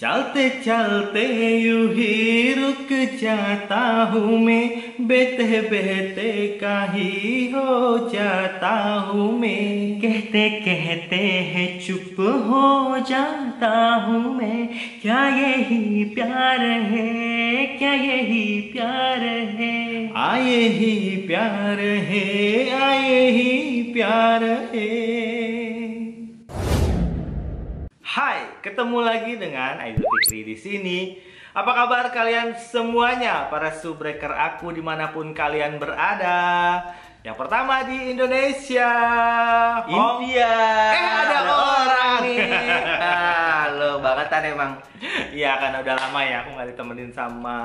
चलते चलते यूँ ही रुक जाता हूँ मैं बेते बेते काही हो जाता हूँ मैं। कहते कहते है चुप हो जाता हूँ मैं, क्या यही प्यार है, क्या यही प्यार है? आए ही प्यार है, आए ही प्यार है। Hai, ketemu lagi dengan Aidil Fikri di sini. Apa kabar kalian semuanya, para subbreaker aku di mana pun kalian berada? Yang pertama di Indonesia, India. Eh, ada orang nih. Bangetan emang. Iya, karena udah lama ya aku nggak ditemenin sama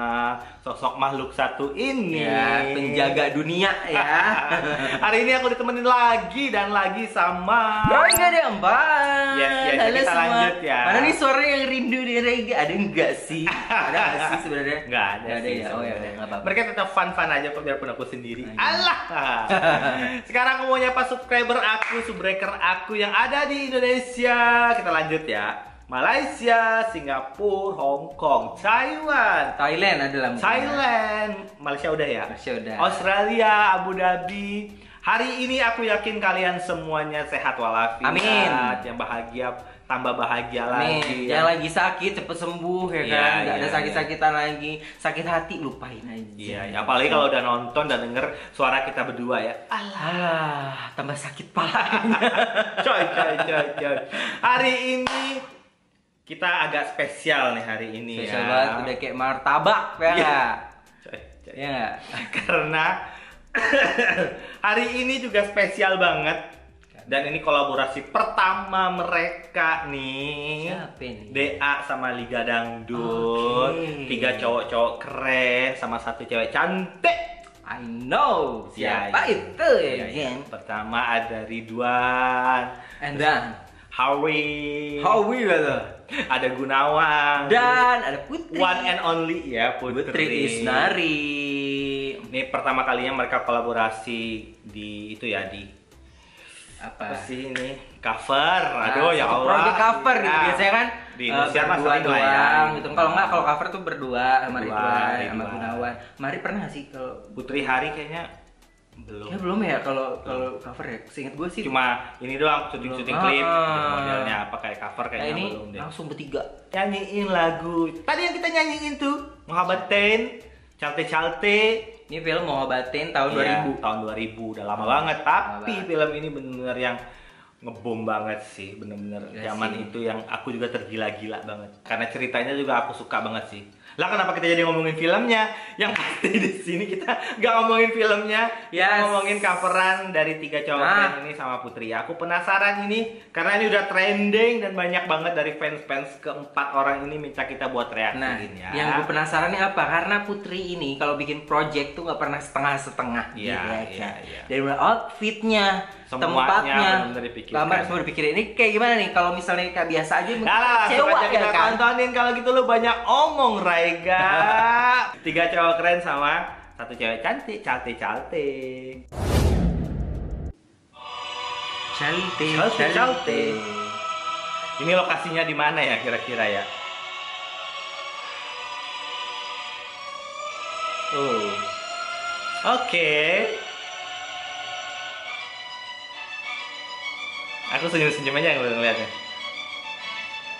sosok makhluk satu ini. Ya, penjaga dunia ya. Hari ini aku ditemenin lagi dan lagi sama gak ada empat. Yes, yes, Halo kita semua. lanjut ya. Mana nih suara yang rindu di Rega? Ada enggak sih? Ada nggak sih sebenarnya? Nggak ada, Nggak ada sih ya. Oh ya sebenarnya. udah nggak apa-apa. Mereka tetap fun-fun aja kok biarpun aku sendiri. Ayo. Allah. Sekarang aku mau nyapa subscriber aku, subbreaker aku yang ada di Indonesia. Kita lanjut ya. Malaysia, Singapura, Hong Kong, Taiwan, Thailand adalah mungkin. Thailand, Malaysia udah ya? Malaysia udah. Australia, Abu Dhabi. Hari ini aku yakin kalian semuanya sehat walafiat, Amin. yang bahagia, tambah bahagia Nih, lagi. yang lagi sakit cepet sembuh ya Iya, kan. Nggak ada iya, sakit-sakitan lagi. Sakit hati lupain aja. Iya, ya, apalagi kalau udah nonton dan denger suara kita berdua ya. Alah, tambah sakit palanya. Coy, coy, coy, coy. Hari ini kita agak spesial nih hari ini Spesial ya. banget, udah kayak martabak ya. Iya. nggak? Coy, coy. Iya nggak? Karena hari ini juga spesial banget. Dan ini kolaborasi pertama mereka nih. Siapa ini? DA sama Liga Dangdut. Oke. Tiga cowok-cowok keren sama satu cewek cantik. I know Ya, siapa ya. itu Ya, ya, ya. kan? Pertama ada Ridwan, And then Howie, Howie gitu. Ada Gunawan, Dan ada Putri. one and only ya Putri. Putri Isnari. Ini pertama kalinya mereka kolaborasi di itu ya di apa Apa? sih ini cover. Nah, Aduh ya Allah. Project cover gitu Ya. biasanya kan. Di eh, Indonesia mah berdua lah ya. doang gitu. Kalau nggak kalau cover tuh berdua sama Ridwan, sama. Gunawan. Mari pernah sih kalau Putri Hari kayaknya belum. Ya belum ya kalau kalau cover ya. Seingat gue sih Cuma ini doang syuting-syuting Belum. klip Ah. modelnya apa kayak cover Nah, kayaknya ini belum deh. langsung bertiga. nyanyiin lagu tadi yang kita nyanyiin tuh Muhabbatin Calte Calte Ini film mau ngobatin tahun Iya, 2000. tahun 2000 udah lama banget tapi banget. film ini bener-bener yang ngebom banget sih bener-bener Iya zaman sih. itu yang aku juga tergila-gila banget karena ceritanya juga aku suka banget sih lah kenapa kita jadi ngomongin filmnya yang pasti di sini kita nggak ngomongin filmnya kita Yes. ngomongin coveran dari tiga cowok Nah. ini sama Putri aku penasaran ini karena ini udah trending dan banyak banget dari fans-fans keempat orang ini minta kita buat reaksiin Nah, ya yang gue penasaran nih apa? Karena Putri ini kalau bikin project tuh nggak pernah setengah-setengah Iya, gitu ya iya, kan. iya. Dari mulai outfitnya, tempatnya, gambar semua dipikirin. Ini kayak gimana nih? Kalau misalnya kayak biasa aja mungkin Nah, kecewa aja kita ya kan? tontonin kalau gitu lu banyak omong Raiga. Tiga cowok keren sama satu cewek cantik, cantik, cantik. Cantik, Cantik, cantik. Ini lokasinya di mana ya kira-kira ya? Oh. Oke. Aku senyum-senyum aja ngeliat- ngeliatnya.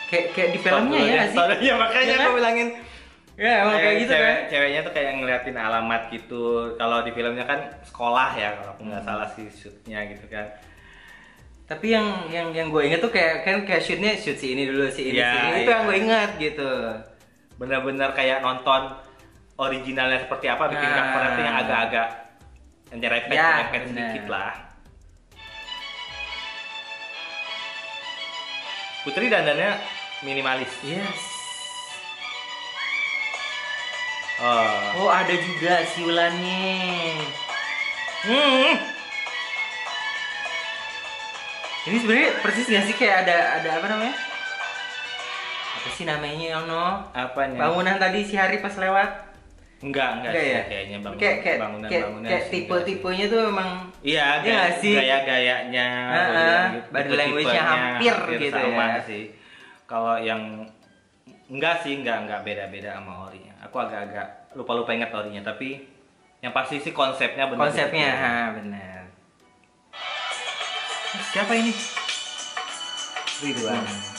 Kayak kayak di filmnya ya nggak sih? Iya makanya kan? aku bilangin Ya emang kayak gitu cewek, kan. Ceweknya tuh kayak ngeliatin alamat gitu. Kalau di filmnya kan sekolah ya, kalau aku Hmm. nggak salah sih shootnya gitu kan. Tapi yang yang yang gue inget tuh kayak kan kayak shootnya shoot si ini dulu si ini Iya, si ini itu iya. yang gue ingat gitu. Bener-bener kayak nonton originalnya seperti apa, bikin Nah. covernya yang agak-agak yang nyerempet, Ya, sedikit lah. Putri dandannya minimalis. Yes. Oh. Oh ada juga siulannya. Hmm. Ini sebenarnya persis gak sih kayak ada ada apa namanya? Apa sih namanya Yono? Apanya? Bangunan tadi si Hari pas lewat. Enggak, enggak, enggak ya? kayaknya bangun, kayak, kayak, bangunan kayak, bangunan kayak tipe-tipenya tuh memang iya gaya, ya sih? gaya-gayanya uh -uh, gitu, body language-nya hampir, hampir gitu sama ya. sih. Kalau yang enggak sih, enggak enggak beda-beda sama orinya. Aku agak-agak lupa-lupa ingat orinya, tapi yang pasti sih konsepnya benar. Konsepnya, gitu. ha, benar. Siapa ini? Ridwan. Hmm.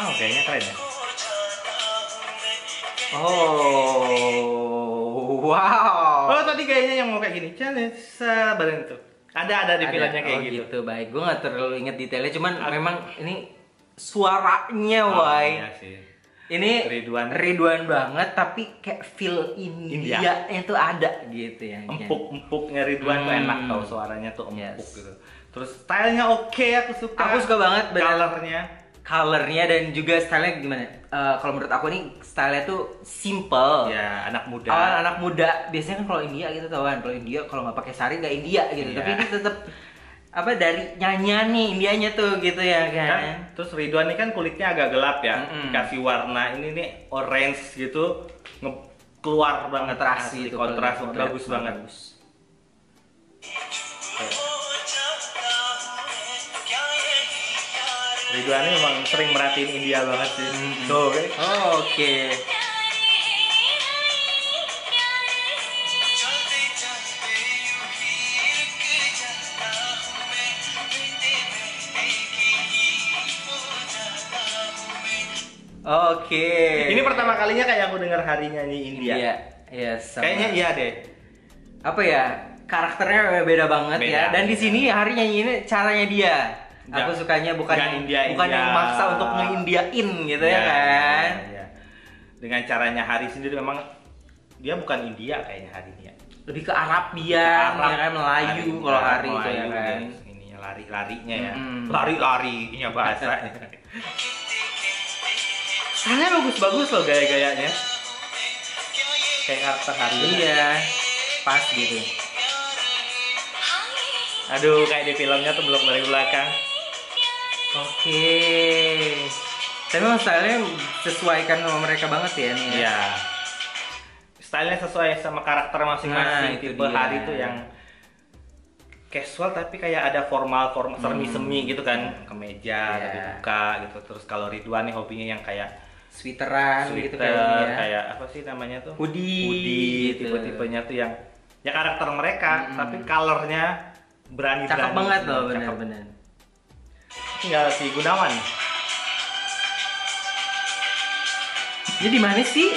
Oh, kayaknya keren ya. Oh, oh wow. Oh, tadi kayaknya yang mau kayak gini. Challenge eh, sebadan itu. Ada ada di filmnya kayak oh, gitu. gitu. Baik, gue gak terlalu inget detailnya, cuman memang ini suaranya, oh, woy. Iya sih. Ini Ridwan. Ridwan banget, tapi kayak feel India, India. itu ada gitu ya. Empuk-empuknya Ridwan hmm. tuh enak hmm. tau suaranya tuh empuk yes. gitu. Terus stylenya oke, okay, aku suka. Aku suka banget. Colornya Colornya dan juga stylenya gimana? Eh, kalau menurut aku nih stylenya tuh simple. ya anak muda Awan anak muda biasanya kan kalau India gitu tau kan kalau India kalau nggak pakai sari nggak India gitu Iya. tapi ini tetap apa dari nyanyian nih Indianya tuh gitu ya kan, kan terus Ridwan ini kan kulitnya agak gelap ya Mm-mm. kasih warna ini nih orange gitu nge- keluar banget asli, gitu kontras kalau- bagus kalau- banget bagus. Ridwan ini memang sering merhatiin India banget sih. Mm -hmm. Tuh, okay. oh, oke. Okay. Oke. Ini pertama kalinya kayak aku dengar hari nyanyi India. Iya. iya yes. Kayaknya iya deh. Apa ya? Karakternya beda banget ya. beda. ya. Dan di sini hari nyanyi ini caranya dia. Nggak- aku sukanya bukan nggak India- bukan India. yang maksa untuk ngeindiain gitu ya, Iya, kan? iya, iya. dengan caranya Hari sendiri memang dia bukan India kayaknya Hari ini ya. Lebih ke Arab dia Arab. ya kan? Melayu Hari- kalau hari itu ya Melayu, kan? ininya lari-larinya ya. Mm-mm. lari-larinya bahasa. Soalnya bagus-bagus loh gaya-gayanya. Kayak karakter Hari iya. Pas gitu. Aduh kayak di filmnya tuh belum dari belakang oke tapi memang stylenya sesuaikan sama mereka banget ya nih ya Iya. Stylenya sesuai sama karakter Nah, masing-masing. itu Tipe dia. hari tuh yang casual tapi kayak ada formal, formal semi-semi gitu kan. Kemeja, Hmm. Iya. lebih buka gitu. Terus kalau Ridwan nih hobinya yang kayak sweateran gitu sweater, kayaknya ya. kayak apa sih namanya tuh? hoodie, Hoodie, gitu. tipe-tipenya tuh yang ya karakter mereka, Mm-mm. tapi colornya berani-berani. cakep banget semua, loh cakep. bener-bener Tinggal si Gunawan. ini di mana sih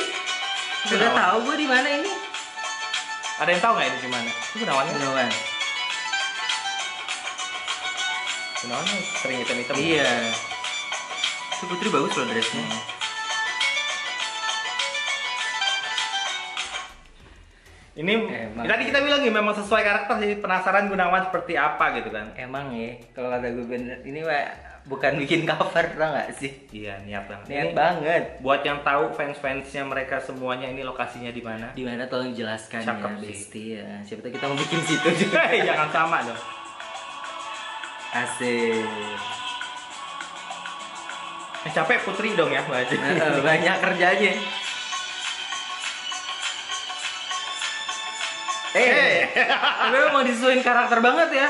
udah Gunawan. tahu gue di mana ini Ada yang tahu nggak ini di mana? Itu Gunawannya. Gunawan Gunawan sering hitam-hitam. iya itu putri bagus loh dressnya Ini Emang. tadi kita bilang nih memang sesuai karakter sih penasaran Gunawan seperti apa gitu kan. emang ya kalau kata gue bener ini mah bukan bikin cover tau gak sih Iya niat banget. niat Ini banget buat yang tahu fans-fansnya mereka semuanya ini lokasinya di mana? di mana tolong jelaskan Cakep ya sih. Besti ya siapa tahu kita mau bikin situ juga jangan sama dong. asik Eh, capek Putri dong ya banyak kerjanya eh tapi emang disesuaikan karakter banget ya.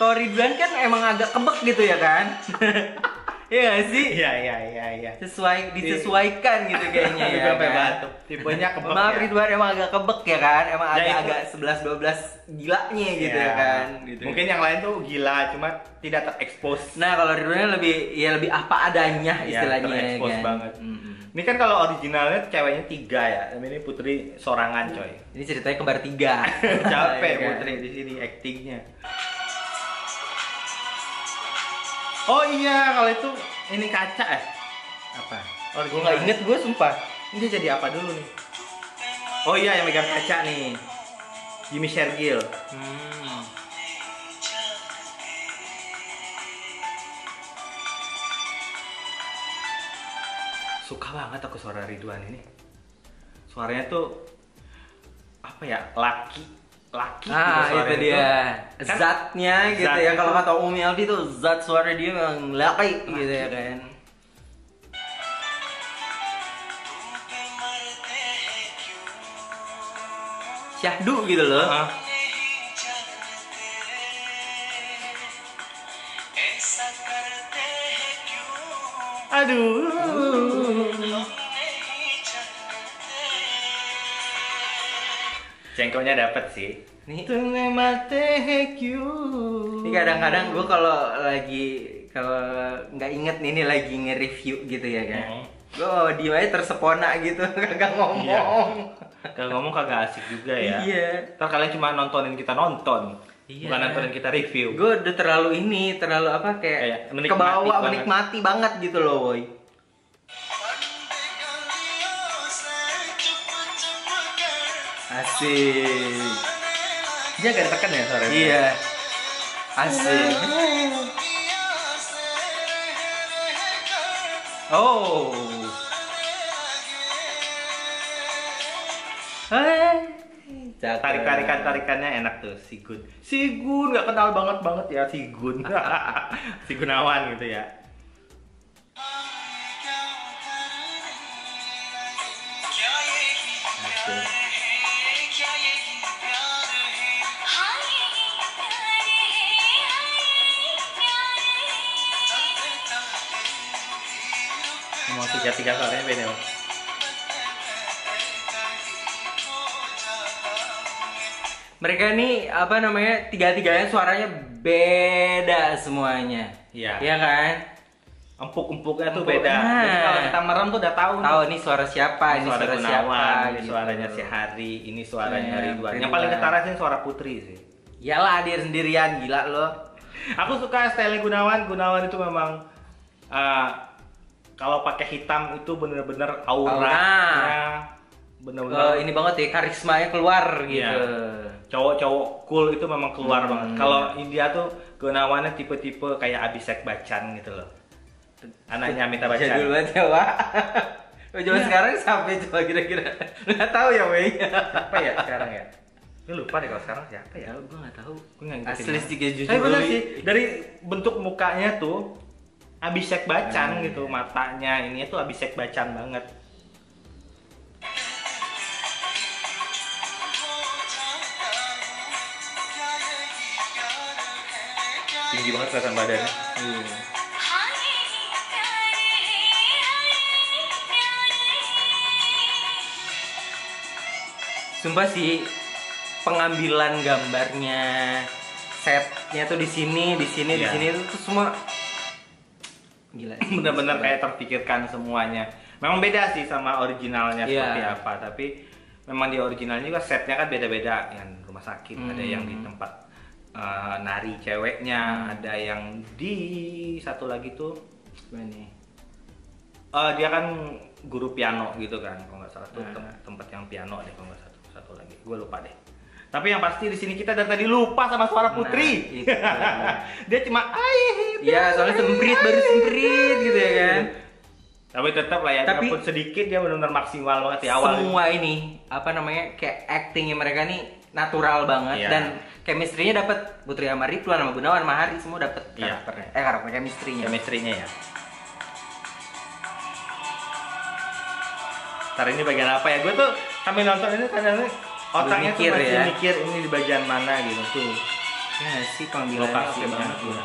Kalau Ridwan kan emang agak kebek gitu ya kan Iya gak sih? Iya iya iya iya. Sesuai, disesuaikan gitu kayaknya ya sampai kan? batuk. Tipenya kebek Maaf ya. Ridwan emang agak kebek ya kan? Emang Ya, itu- agak-agak 11-12 gilanya gitu Iya. ya kan? Gitu. Mungkin yang lain tuh gila cuma tidak terekspos. Nah kalau Ridwan lebih ya lebih apa adanya Iya, istilahnya ya terekspos kan? banget. Mm-mm. Ini kan kalau originalnya ceweknya tiga ya, tapi ini Putri sorangan coy. Ini ceritanya kembar tiga. Capek Ya kan? Putri di sini aktingnya. Oh iya, kalau itu ini kaca eh. Apa? Oh, Gue nggak inget gue sumpah. Ini jadi apa dulu nih? Oh iya, yang megang kaca nih. Jimmy Shergill. Hmm. Suka banget aku suara Ridwan ini. Suaranya tuh apa ya? Laki, laki ah itu dia itu. Kan? zatnya gitu zat ya kalau kata Umi Aldi tuh zat suara dia memang laki, laki. gitu ya kan syahdu gitu loh uh -huh. aduh Cengkonya dapet sih. Nih, ini kadang-kadang gue kalau lagi kalau nggak inget nih ini lagi nge-review gitu ya kan. Mhm. Gue di aja tersepona gitu, kagak ngomong. Kalau ngomong kagak asik juga ya. Iya. Ntar kalian cuma nontonin kita nonton. Iya. Bukan nontonin kita review. Gue udah terlalu ini, terlalu apa kayak, Kayak menikmati kebawa banget. menikmati banget gitu loh, boy. Asik. Dia agak tekan ya suaranya. Iya. Asik. Oh. Hai. Tarik tarikan tarikannya enak tuh si Gun. Si Gun nggak kenal banget banget ya si Gun. si Gunawan gitu ya. tiga tiga soalnya beda mereka ini apa namanya tiga tiganya suaranya beda semuanya. Iya. Iya kan? Empuk-empuknya tuh beda. Nah. Jadi kalau kita merem tuh udah tahu tahu nih. suara siapa ini suara, suara siapa ini gitu. suaranya si Hari ini suaranya ya, Ridwan yang paling ketara sih suara Putri sih. Iyalah dia sendirian gila loh aku suka style Gunawan. Gunawan itu memang uh, kalau pakai hitam itu bener-bener auranya bener-bener Eh, ini banget ya karismanya keluar gitu. Iya. cowok-cowok cool itu memang keluar Hmm. banget. Kalau India tuh Gunawannya tipe-tipe kayak Abhishek Bachchan gitu loh. Anaknya Jadul Bachchan. banget ya. Oh, zaman Iya. sekarang sampai coba kira-kira. Nggak tahu ya, Wei. Apa ya sekarang ya? Gue lupa deh kalau sekarang siapa ya? Ya, gue nggak tahu. Gue nggak ngikutin Asli sih kayak jujur. Tapi bener sih dari bentuk mukanya tuh Abhishek Bachchan Hmm. gitu, matanya ini tuh Abhishek Bachchan banget. Tinggi banget kelihatan badannya. Iya. Sumpah sih pengambilan gambarnya, setnya tuh di sini, di sini, di Iya. sini tuh semua gila. sih. Bener-bener kayak terpikirkan semuanya. Memang beda sih sama originalnya Iya. seperti apa, tapi memang di originalnya juga setnya kan beda-beda. Yang rumah sakit, ada yang di Hmm. tempat eh, nari ceweknya, ada yang di satu lagi tuh Gimana nih? eh, dia kan guru piano gitu kan, kalau nggak salah tuh Nah. tem- tempat yang piano deh kalau nggak satu satu lagi, gue lupa deh. Tapi yang pasti di sini kita dari tadi lupa sama suara Putri. Nah, dia cuma ayah. Iya, soalnya semprit baru semprit gitu ya kan. Tapi tetap lah ya, Tapi- walaupun sedikit dia benar-benar maksimal banget di awal. Semua ini apa namanya kayak actingnya mereka nih natural banget Iya. dan chemistry-nya dapat Putri sama Ridwan sama Gunawan sama Hari semua dapat Iya. karakternya. Eh karakter chemistry-nya. chemistry-nya ya. Ntar ini bagian apa ya? Gue tuh sambil nonton ini kadang otaknya mikir tuh masih ya. mikir ini di bagian mana gitu tuh. Ya sih pengambilannya oke Lokasinya. banget. Iya.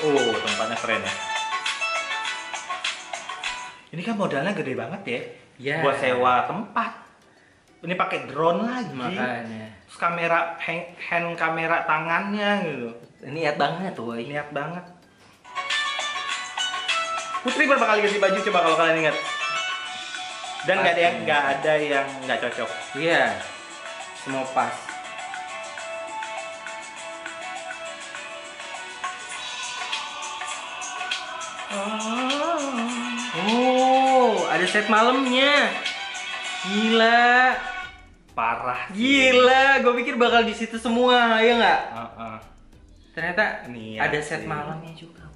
Oh, tempatnya keren ya. Ini kan modalnya gede banget ya. Iya. Buat sewa tempat. Ini pakai drone lagi. Makanya. Terus kamera hand, hand kamera tangannya gitu. Niat banget woy. Niat banget. Putri berapa kali ganti baju coba kalau kalian ingat? Dan nggak ada yang nggak ada yang nggak cocok. Iya. Semua pas. Oh, ada set malamnya. Gila. Parah. Gila, gue pikir bakal di situ semua, ya nggak? Heeh. Ternyata Niat ada set malamnya juga.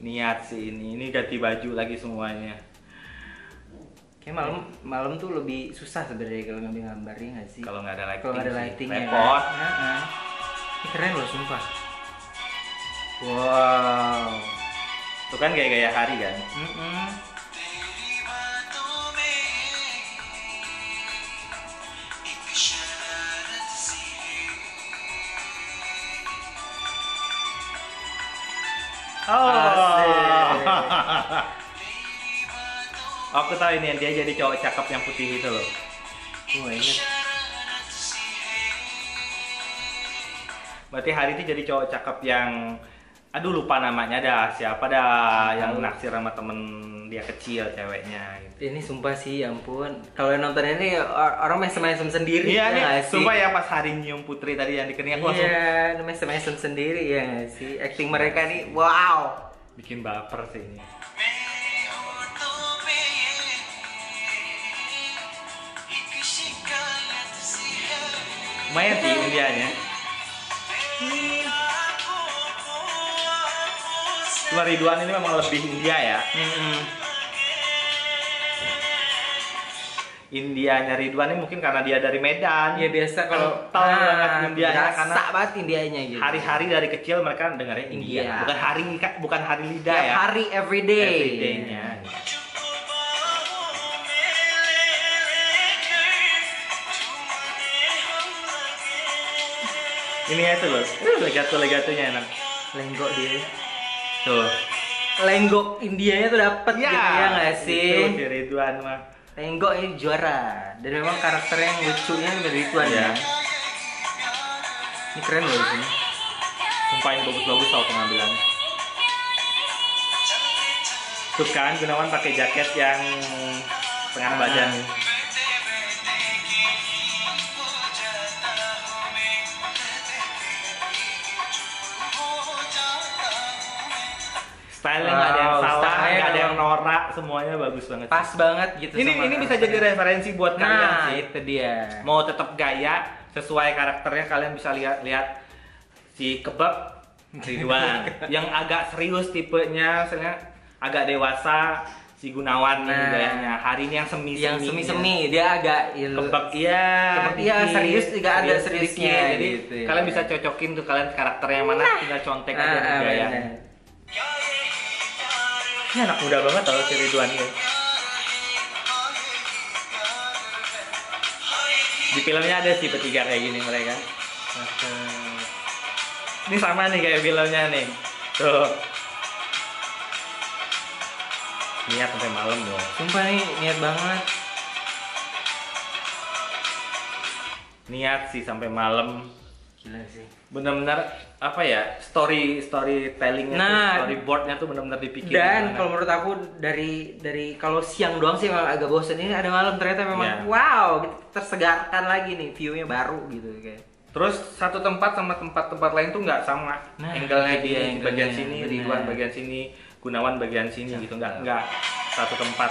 Niat sih ini. Ini ganti baju lagi semuanya. Kayak malam malam tuh lebih susah sebenarnya kalau ngambil gambarnya nggak sih? Kalau nggak ada lighting, Kalau ada sih, lighting ya repot. Heeh. Ini keren loh, sumpah. Wow. Itu kan gaya-gaya hari kan. Mm-mm. तेरी Oh. Aku tahu ini dia jadi cowok cakep yang putih itu loh. Wah, inget. Berarti hari itu jadi cowok cakep yang aduh lupa namanya dah. Siapa dah yang naksir sama temen dia kecil ceweknya gitu. ini sumpah sih ya ampun. Kalau yang nonton ini orang mesem-mesem sendiri iya, ya nih, sumpah ya pas hari nyium putri tadi yang dikenal aku iya langsung... mesem-mesem sendiri ya si. acting mereka ini wow. Bikin baper sih ini. Lumayan sih Indianya. Iya. Cuma Ridwan ini memang lebih India ya. Hmm. Indianya Ridwan ini mungkin karena dia dari Medan. Iya, ah, ya biasa kalau tahu nah, banget India karena banget Indianya gitu. Hari-hari dari kecil mereka dengarnya India. Iya. Bukan hari bukan hari lidah ya. ya. Hari everyday. Everydaynya. Ini ya itu loh. Legato-legatonya enak. Lenggok dia. Tuh. Lenggok Indianya tuh dapet gitu ya nggak sih? Itu Ridwan mah. Lenggok ini juara. Dan memang karakternya yang lucunya dari Ridwan Iya. ya. Ini keren loh ini bagus-bagus tau pengambilannya. Tuh kan Gunawan pakai jaket yang setengah Ah. badan. मैं Stylenya nggak ada yang salah, style. nggak ada yang norak, semuanya bagus banget. Pas banget gitu. Ini sama ini bisa jadi referensi buat kalian Nah, sih. itu dia. Mau tetap gaya sesuai karakternya kalian bisa lihat lihat si kebab Ridwan yang agak serius tipenya, misalnya agak dewasa si Gunawan Nah. gayanya. Hari ini yang semi Yang semi-semi dia agak il- Kebab iya. Iya, dikit. serius juga ada Serius seriusnya. Jadi gitu ya. kalian bisa cocokin tuh kalian karakternya yang mana tinggal contek aja Ah, nih ah, gaya. Ini anak muda banget tau si Ridwan ini. Di filmnya ada sih bertiga kayak gini mereka. Ini sama nih kayak filmnya nih. Tuh. Niat sampai malam dong. Sumpah nih niat banget. Niat sih sampai malam. Gila sih. Bener-bener apa ya story storytellingnya Nah. tuh, storyboardnya tuh bener-bener dipikirin. Dan kalau menurut aku dari dari kalau siang doang sih memang agak bosen ini ada malam ternyata memang Iya. wow gitu, tersegarkan lagi nih viewnya baru gitu kayak. Terus satu tempat sama tempat-tempat lain tuh nggak sama. Nah, angle-nya dia angle-nya, bagian sini. Ridwan bagian sini, Gunawan bagian sini gitu. Nggak nggak satu tempat.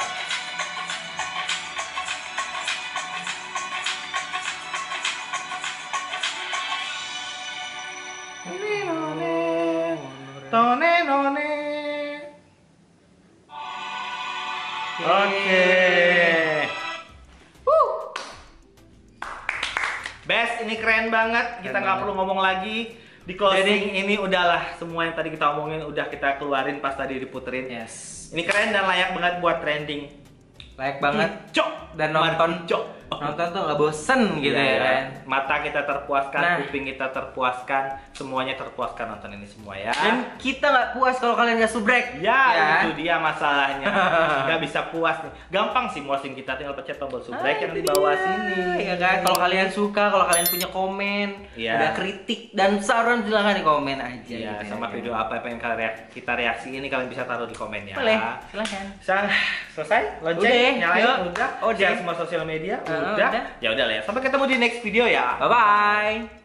Kita Keren nggak banget. perlu ngomong lagi. Di closing ini udahlah semua yang tadi kita omongin udah kita keluarin pas tadi diputerin. Yes. Ini keren dan layak banget buat trending. Layak banget. Cok Dan nonton Cok. Nonton tuh nggak bosen gitu Iya, ya iya. kan. Mata kita terpuaskan, Nah. kuping kita terpuaskan, semuanya terpuaskan nonton ini semua ya. Dan kita nggak puas kalau kalian nggak subrek. Ya, itu dia masalahnya. Gak bisa puas nih. Gampang sih muasin kita tinggal pencet tombol subscribe Ah, yang di bawah dia. sini. Ya kan, kalau kalian suka, kalau kalian punya komen, Iya. ada kritik dan saran silahkan di komen aja. Iya, gitu sama ya. video apa apa yang kalian kita reaksi ini kalian bisa taruh di komen ya. Boleh, silahkan. Sa- selesai lonceng Udah, nyalain yuk. udah Udah. share semua sosial media Ah, udah udah. ya udah lah ya sampai ketemu di next video ya Bye bye.